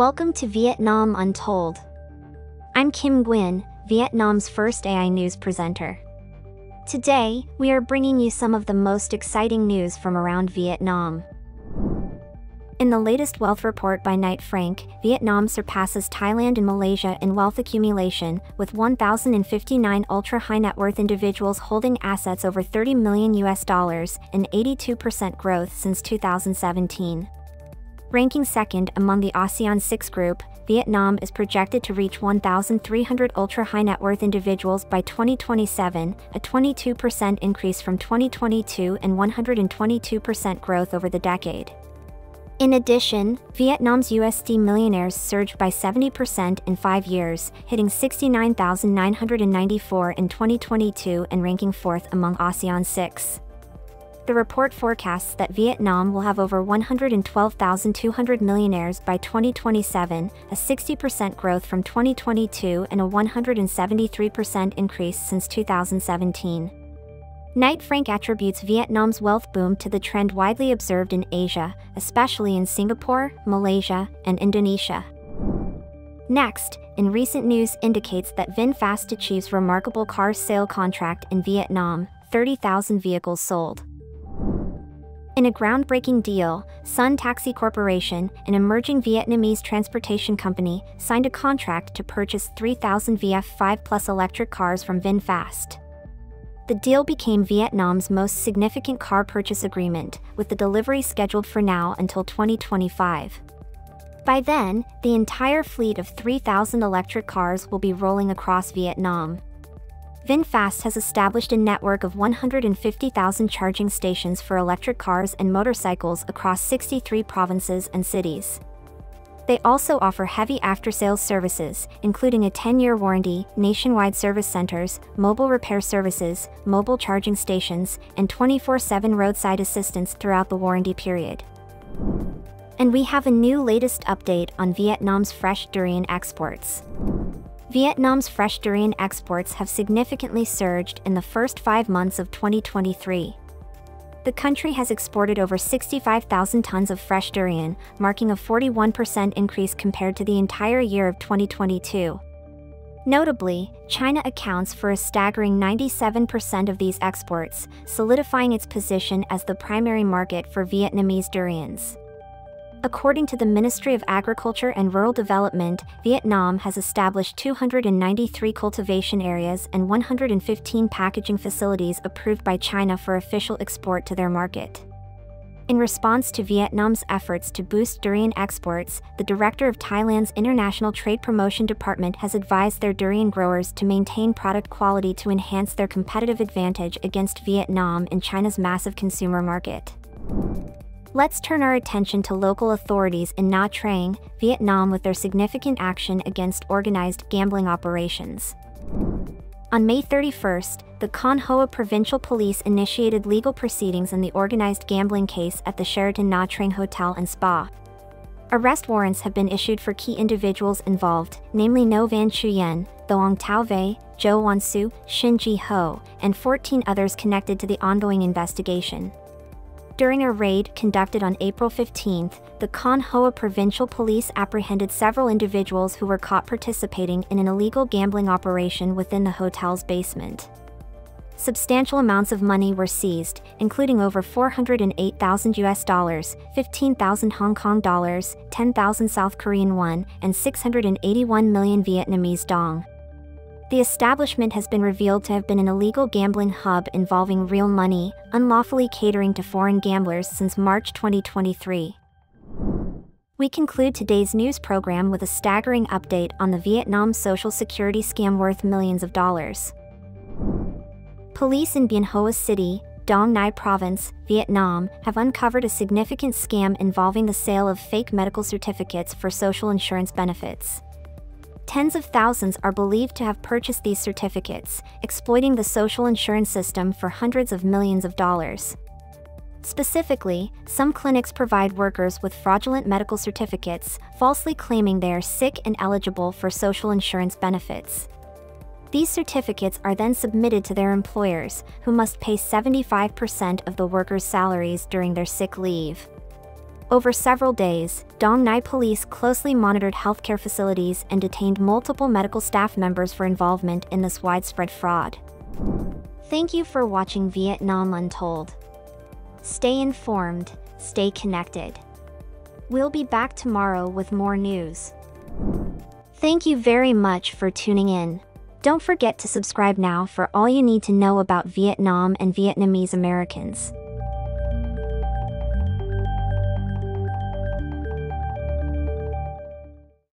Welcome to Vietnam Untold. I'm Kim Nguyen, Vietnam's first AI news presenter. Today, we are bringing you some of the most exciting news from around Vietnam. In the latest wealth report by Knight Frank, Vietnam surpasses Thailand and Malaysia in wealth accumulation, with 1,059 ultra-high net worth individuals holding assets over 30 million US dollars, an 82% growth since 2017. Ranking second among the ASEAN 6 group, Vietnam is projected to reach 1,300 ultra-high net worth individuals by 2027, a 22% increase from 2022 and 122% growth over the decade. In addition, Vietnam's USD millionaires surged by 70% in five years, hitting 69,994 in 2022 and ranking fourth among ASEAN 6. The report forecasts that Vietnam will have over 112,200 millionaires by 2027, a 60% growth from 2022 and a 173% increase since 2017. Knight Frank attributes Vietnam's wealth boom to the trend widely observed in Asia, especially in Singapore, Malaysia, and Indonesia. Next, in recent news indicates that VinFast achieves remarkable car sale contract in Vietnam, 30,000 vehicles sold. In a groundbreaking deal, Sun Taxi Corporation, an emerging Vietnamese transportation company, signed a contract to purchase 3,000 VF5 Plus electric cars from VinFast. The deal became Vietnam's most significant car purchase agreement, with the delivery scheduled for now until 2025. By then, the entire fleet of 3,000 electric cars will be rolling across Vietnam. VinFast has established a network of 150,000 charging stations for electric cars and motorcycles across 63 provinces and cities. They also offer heavy after-sales services, including a 10-year warranty, nationwide service centers, mobile repair services, mobile charging stations, and 24-7 roadside assistance throughout the warranty period. And we have a new latest update on Vietnam's fresh durian exports. Vietnam's fresh durian exports have significantly surged in the first five months of 2023. The country has exported over 65,000 tons of fresh durian, marking a 41% increase compared to the entire year of 2022. Notably, China accounts for a staggering 97% of these exports, solidifying its position as the primary market for Vietnamese durians. According to the Ministry of Agriculture and Rural Development, Vietnam has established 293 cultivation areas and 115 packaging facilities approved by China for official export to their market. In response to Vietnam's efforts to boost durian exports, the director of Thailand's International Trade Promotion Department has advised their durian growers to maintain product quality to enhance their competitive advantage against Vietnam in China's massive consumer market. Let's turn our attention to local authorities in Nha Trang, Vietnam with their significant action against organized gambling operations. On May 31st, the Khanh Hoa Provincial Police initiated legal proceedings in the organized gambling case at the Sheraton Nha Trang Hotel and Spa. Arrest warrants have been issued for key individuals involved, namely No Van Chuyen, Thoang Tao Vei, Zhou Wansu, Shin Ji Ho, and 14 others connected to the ongoing investigation. During a raid conducted on April 15, the Khanh Hoa Provincial Police apprehended several individuals who were caught participating in an illegal gambling operation within the hotel's basement. Substantial amounts of money were seized, including over 408,000 US dollars, 15,000 Hong Kong dollars, 10,000 South Korean won, and 681 million Vietnamese dong. The establishment has been revealed to have been an illegal gambling hub involving real money, unlawfully catering to foreign gamblers since March 2023. We conclude today's news program with a staggering update on the Vietnam social security scam worth millions of dollars. Police in Bien Hoa City, Dong Nai Province, Vietnam, have uncovered a significant scam involving the sale of fake medical certificates for social insurance benefits. Tens of thousands are believed to have purchased these certificates, exploiting the social insurance system for hundreds of millions of dollars. Specifically, some clinics provide workers with fraudulent medical certificates, falsely claiming they are sick and eligible for social insurance benefits. These certificates are then submitted to their employers, who must pay 75% of the workers' salaries during their sick leave. Over several days, Dong Nai police closely monitored healthcare facilities and detained multiple medical staff members for involvement in this widespread fraud. Thank you for watching Vietnam Untold. Stay informed, stay connected. We'll be back tomorrow with more news. Thank you very much for tuning in. Don't forget to subscribe now for all you need to know about Vietnam and Vietnamese Americans.